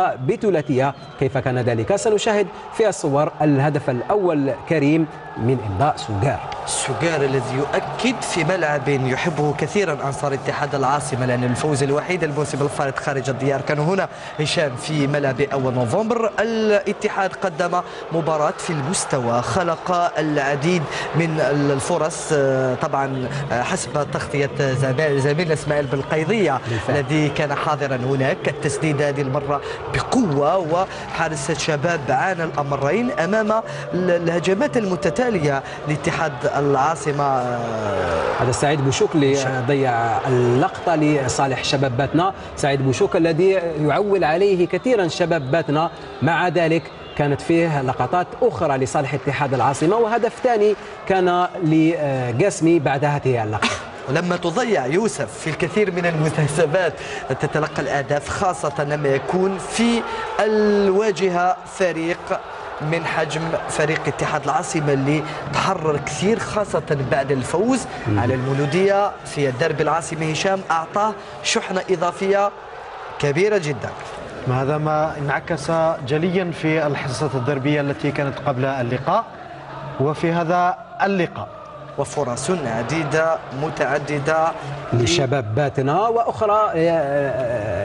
بثلاثية. كيف كان ذلك؟ سنشاهد في الصور الهدف الأول كريم من إمضاء سوغار سوغار الذي يؤكد في ملعب يحبه كثيرا أنصار اتحاد العاصمة لأن الفوز الوحيد الموسم الفارط خارج الديار كان هنا هشام في ملعب أول نوفمبر. الاتحاد قدم مباراة في المستوى خلق العديد من الفرص طبعا حسب تغطية زميلنا إسماعيل بالقيضية الذي كان حاضرا هناك. التسديد هذه المرة بقوة وحارس الشباب عانى الأمرين أمام الهجمات المتتالية لاتحاد العاصمة هذا سعيد بوشوك اللي ضيع اللقطة لصالح شباب باتنا سعيد بوشوك الذي يعول عليه كثيرا شباب باتنا مع ذلك كانت فيه لقطات أخرى لصالح اتحاد العاصمة وهدف ثاني كان لقاسمي بعد هذه اللقطة. ولما تضيع يوسف في الكثير من المناسبات تتلقى الأهداف خاصة لما يكون في الواجهة فريق من حجم فريق اتحاد العاصمة اللي تحرر كثير خاصة بعد الفوز على المولودية في الدرب العاصمة هشام أعطاه شحنة إضافية كبيرة جدا. هذا ما انعكس جليا في الحصة الدربية التي كانت قبل اللقاء وفي هذا اللقاء. وفرص عديدة متعددة لشباب باتنا وأخرى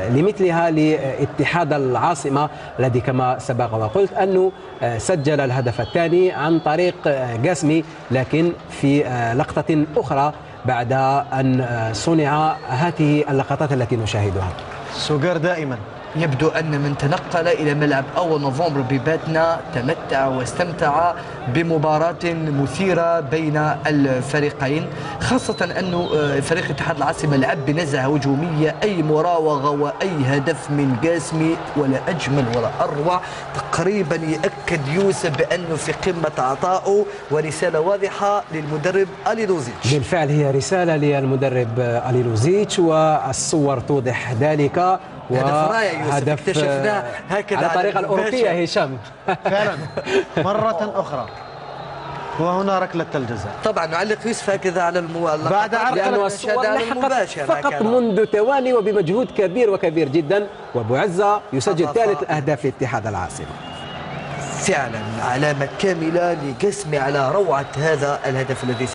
لمثلها لاتحاد العاصمة الذي كما سبق وقلت أنه سجل الهدف الثاني عن طريق قاسمي لكن في لقطة أخرى بعد أن صنع هذه اللقطات التي نشاهدها. سوغر دائما. يبدو أن من تنقل إلى ملعب أول نوفمبر بباتنا تمتع واستمتع بمباراة مثيرة بين الفريقين خاصة أنه فريق اتحاد العاصمة لعب بنزعة هجومية أي مراوغة وأي هدف من قاسمي ولا أجمل ولا أروع. تقريبا يأكد يوسف بأنه في قمة عطائه ورسالة واضحة للمدرب ألي لوزيتش. بالفعل هي رسالة للمدرب ألي لوزيتش والصور توضح ذلك. هدف رائع يوسف هدف اكتشفناه هكذا على الطريقة الأوروبية هشام. فعلا. مرة أخرى. وهنا ركلة الجزاء. طبعا نعلق يوسف هكذا على المو... بعد الصور لحقت فقط منذ ثواني وبمجهود كبير وكبير جدا وأبو عزة يسجل ثالث أهداف اتحاد العاصمة. فعلا علامة كاملة لقسم على روعة هذا الهدف الذي